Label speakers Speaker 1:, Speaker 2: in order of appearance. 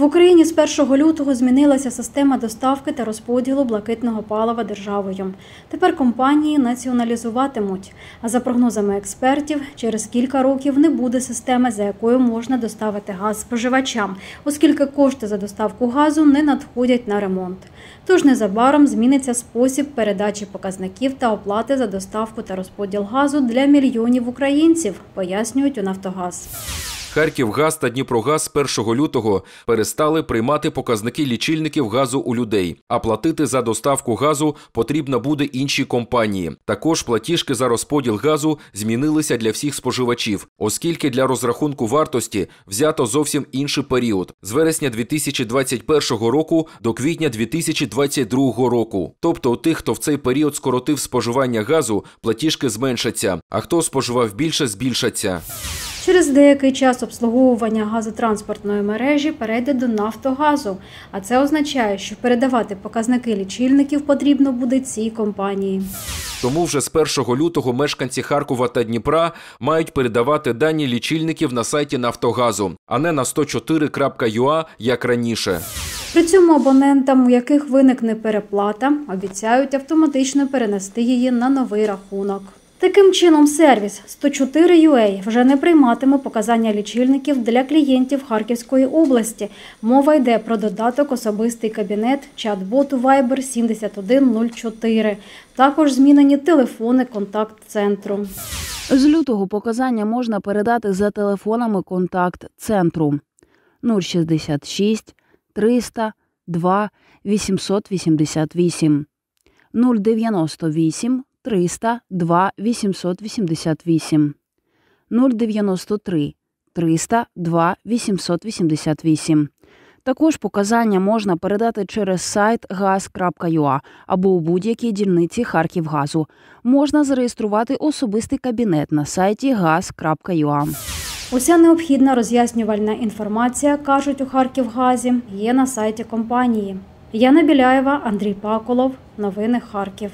Speaker 1: В Україні з 1 лютого змінилася система доставки та розподілу блакитного палива державою. Тепер компанії націоналізуватимуть. А за прогнозами експертів, через кілька років не буде системи, за якою можна доставити газ споживачам, оскільки кошти за доставку газу не надходять на ремонт. Тож незабаром зміниться спосіб передачі показників та оплати за доставку та розподіл газу для мільйонів українців, пояснюють у Нафтогаз.
Speaker 2: Харківгаз та Дніпрогаз з 1 лютого перестали приймати показники лічильників газу у людей, а платити за доставку газу потрібно буде іншій компанії. Також платіжки за розподіл газу змінилися для всіх споживачів, оскільки для розрахунку вартості взято зовсім інший період з вересня 2021 року до квітня 2022 року. Тобто у тих, хто в цей період скоротив споживання газу, платіжки зменшаться, а хто споживав більше, збільшаться.
Speaker 1: Через деякий час обслуговування газотранспортної мережі перейде до Нафтогазу, а це означає, що передавати показники лічильників потрібно буде цій компанії.
Speaker 2: Тому вже з 1 лютого мешканці Харкова та Дніпра мають передавати дані лічильників на сайті Нафтогазу, а не на 104.ua, як раніше.
Speaker 1: При цьому абонентам, у яких виникне переплата, обіцяють автоматично перенести її на новий рахунок. Таким чином, сервіс 104UA вже не прийматиме показання лічильників для клієнтів Харківської області. Мова йде про додаток особистий кабінет чат-боту Viber 7104. Також змінені телефони контакт-центру.
Speaker 3: З лютого показання можна передати за телефонами контакт-центру 066 300 2 888 098 300 2 888 093 300 2 888. Також показання можна передати через сайт gaz.ua або у будь-якій дільниці Харківгазу. Можна зареєструвати особистий кабінет на сайті gaz.ua.
Speaker 1: Уся необхідна роз'яснювальна інформація, кажуть у Харківгазі, є на сайті компанії. Яна Біляєва, Андрій Паколов. Новини Харків.